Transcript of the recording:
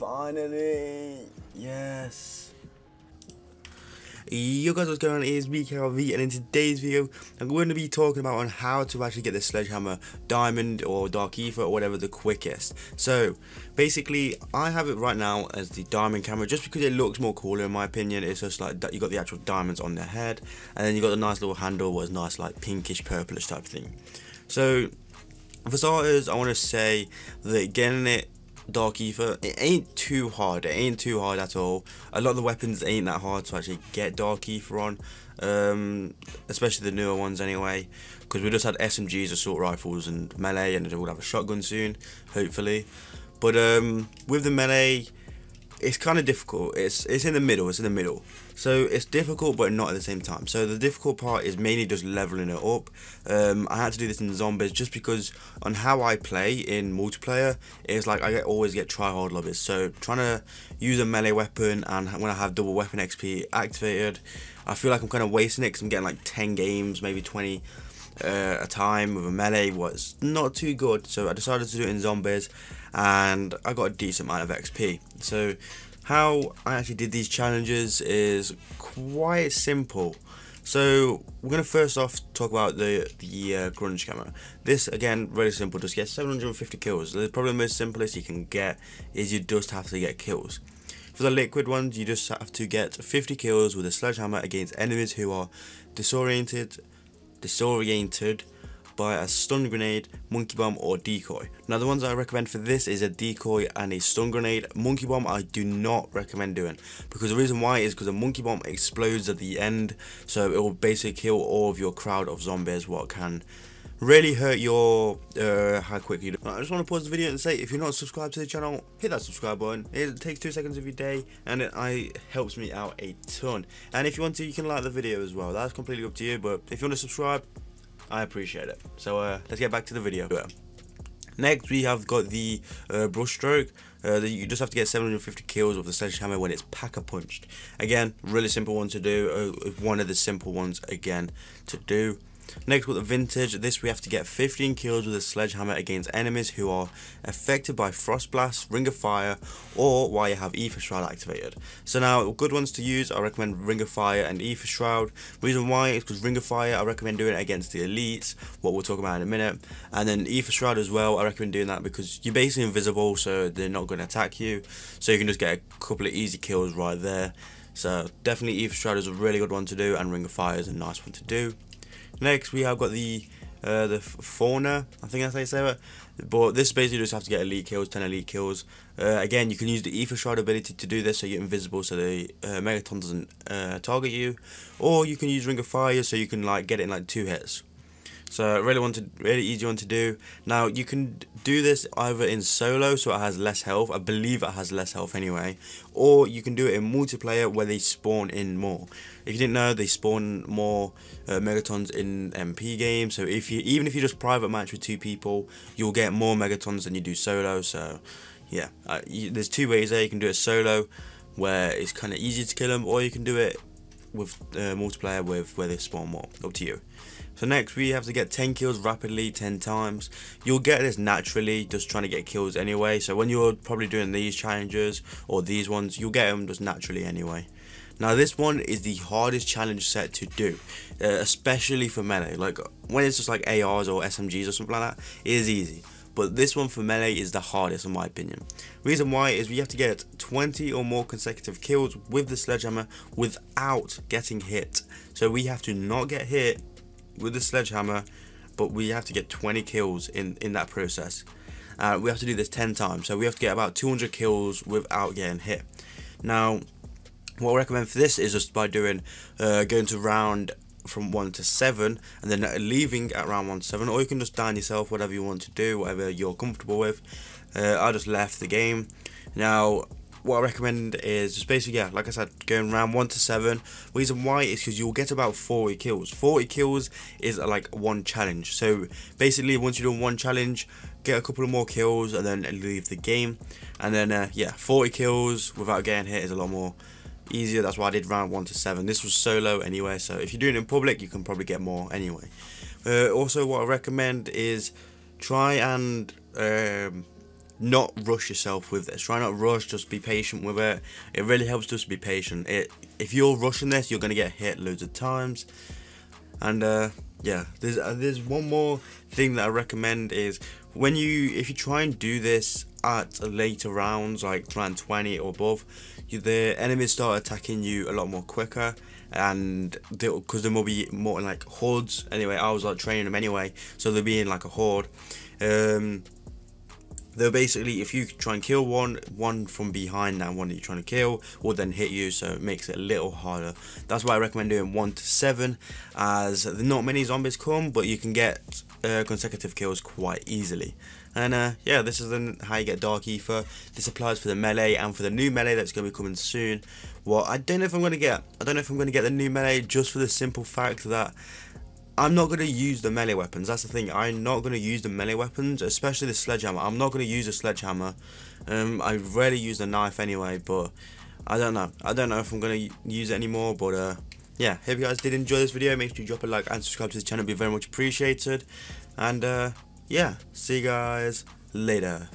Finally! Yes! Yo guys, what's going on? It is me, KRV, and in today's video, I'm going to be talking about on how to actually get the Sledgehammer Diamond or Dark Aether or whatever the quickest. So, basically, I have it right now as the Diamond camo just because it looks more cooler in my opinion. It's just like, you got the actual diamonds on the head, and then you got the nice little handle was nice like pinkish purplish type thing. So, for starters, I want to say that getting it Dark Aether, it ain't too hard. It ain't too hard at all. A lot of the weapons ain't that hard to actually get Dark Aether on, um, especially the newer ones anyway. Because we just had SMGs, assault rifles, and melee, and we'll have a shotgun soon, hopefully. But um, with the melee, it's kind of difficult. It's it's in the middle. It's in the middle. So it's difficult, but not at the same time. So the difficult part is mainly just leveling it up. Um, I had to do this in zombies just because on how I play in multiplayer, it's like I get, always get try hard lobbies. So trying to use a melee weapon and when I have double weapon XP activated, I feel like I'm kind of wasting it because I'm getting like 10 games, maybe 20 uh, a time with a melee was not too good so I decided to do it in zombies and I got a decent amount of XP so how I actually did these challenges is quite simple so we're to first off talk about the the uh, grunge camo. This again really simple, just get 750 kills. The probably the most simplest you can get is you just have to get kills. For the liquid ones, you just have to get 50 kills with a sledgehammer against enemies who are disoriented, disoriented by a stun grenade, monkey bomb or decoy. Now the ones I recommend for this is a decoy and a stun grenade. Monkey bomb I do not recommend doing because the reason why is because a monkey bomb explodes at the end so it will basically kill all of your crowd of zombies what can really hurt your uh, how quick you do. I just want to pause the video and say if you're not subscribed to the channel hit that subscribe button. It takes two seconds of your day and it I, helps me out a ton. And if you want to you can like the video as well. That's completely up to you but if you want to subscribe I appreciate it. So uh, let's get back to the video. Next we have got the uh, brush stroke. Uh, you just have to get 750 kills with the sledgehammer when it's Pack-a-Punched again really simple one to do uh, one of the simple ones again to do Next with the vintage, this we have to get 15 kills with a sledgehammer against enemies who are affected by frost blast, ring of fire, or while you have Aether Shroud activated. So now good ones to use, I recommend ring of fire and Aether Shroud. Reason why is because ring of fire I recommend doing it against the elites, what we'll talk about in a minute, and then Aether Shroud as well. I recommend doing that because you're basically invisible, so they're not going to attack you. So you can just get a couple of easy kills right there. So definitely Aether Shroud is a really good one to do, and Ring of Fire is a nice one to do. Next, we have got the uh, the fauna. I think that's how you say it. But this basically just have to get elite kills, 10 elite kills. Uh, again, you can use the Aether Shroud ability to do this so you're invisible so the uh, Megaton doesn't uh, target you. Or you can use Ring of Fire so you can like get it in like two hits. So really want to really easy one to do. Now you can do this either in solo so it has less health. I believe it has less health anyway. Or you can do it in multiplayer where they spawn in more. If you didn't know, they spawn more uh, megatons in MP games. So if you even if you just private match with two people, you'll get more megatons than you do solo. So yeah, uh, you, there's two ways there. You can do it solo where it's kind of easy to kill them, or you can do it with uh, multiplayer with where they spawn more. Up to you. So next we have to get 10 kills rapidly 10 times. You'll get this naturally just trying to get kills anyway. So when you're probably doing these challenges or these ones, you'll get them just naturally anyway. Now this one is the hardest challenge set to do, uh, especially for melee. Like when it's just like ARs or SMGs or something like that, it is easy. But this one for melee is the hardest in my opinion. Reason why is we have to get 20 or more consecutive kills with the sledgehammer without getting hit. So we have to not get hit with the sledgehammer, but we have to get 20 kills in, in that process. Uh, we have to do this 10 times, so we have to get about 200 kills without getting hit. Now, what I recommend for this is just by doing, uh, going to round from 1 to 7 and then leaving at round 1 to 7 or you can just down yourself whatever you want to do whatever you're comfortable with uh, I just left the game now what I recommend is just basically, yeah, like I said, going around 1 to 7. Reason why is because you'll get about 40 kills. 40 kills is uh, like one challenge. So basically, once you're done one challenge, get a couple of more kills and then leave the game. And then, uh, yeah, 40 kills without getting hit is a lot more easier. That's why I did round 1 to 7. This was solo anyway, so if you're doing it in public, you can probably get more anyway. Uh, also, what I recommend is try and um, not rush yourself with this. Try not rush. Just be patient with it. It really helps just be patient. It if you're rushing this, you're gonna get hit loads of times. And uh, yeah, there's uh, there's one more thing that I recommend is when you if you try and do this at later rounds like round 20 or above, you, the enemies start attacking you a lot more quicker and because there will be more like hordes anyway I was like training them anyway so they'll be in like a horde um, they'll basically if you try and kill one one from behind that one that you're trying to kill will then hit you so it makes it a little harder. That's why I recommend doing 1 to 7 as not many zombies come but you can get uh, consecutive kills quite easily. And uh, yeah this is then how you get Dark Aether this applies for the melee and for the new melee that's going to be coming soon. Well I don't know if I'm going to get I don't know if I'm going to get the new melee just for the simple fact that I'm not going to use the melee weapons. That's the thing. I'm not going to use the melee weapons, especially the sledgehammer. I'm not going to use a sledgehammer. Um, I rarely use the knife anyway, but I don't know. I don't know if I'm going to use it anymore, but uh, yeah. If you guys did enjoy this video, make sure you drop a like and subscribe to the channel. It'd be very much appreciated. And uh, yeah, see you guys later.